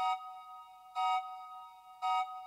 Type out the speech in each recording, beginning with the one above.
Thank you.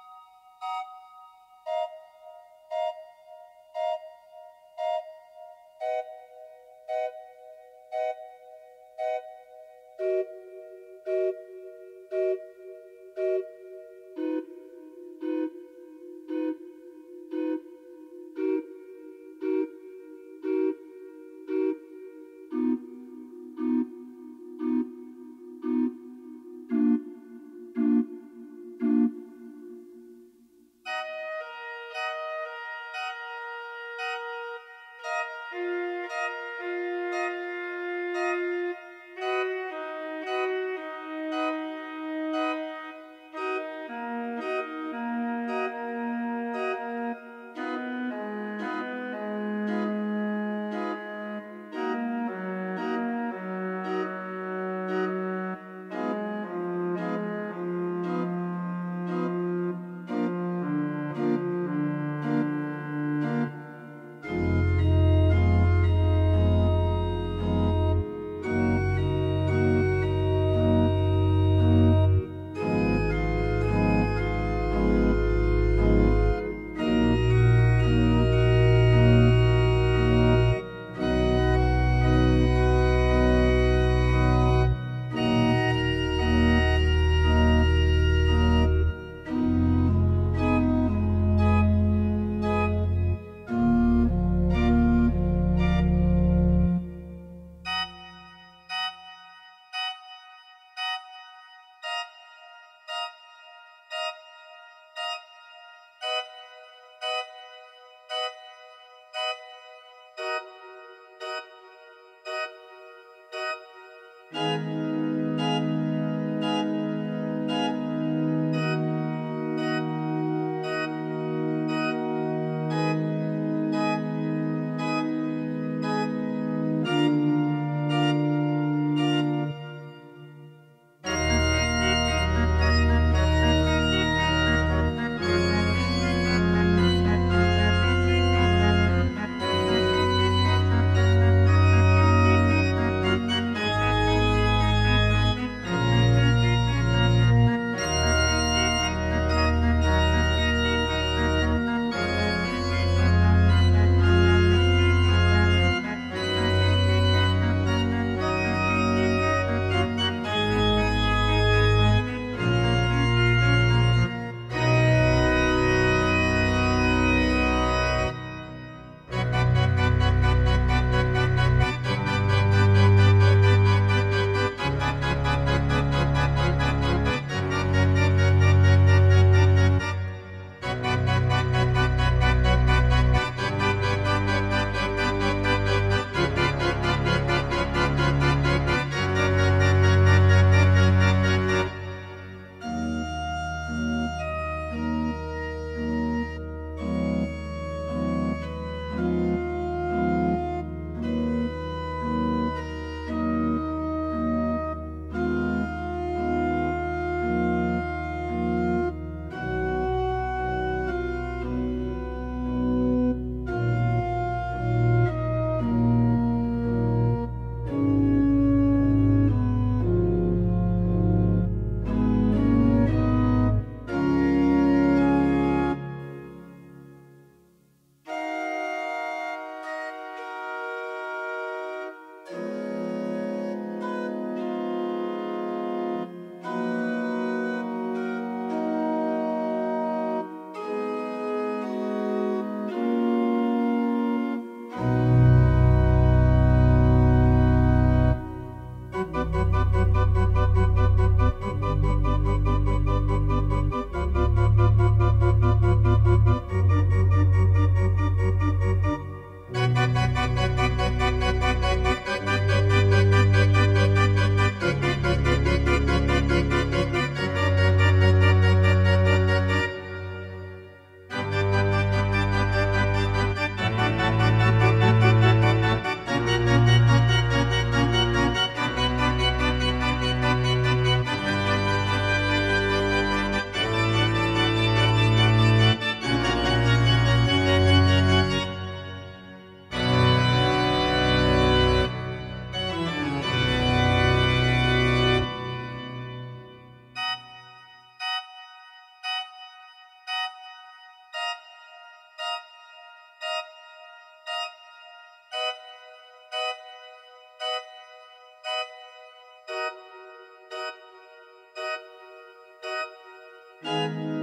Música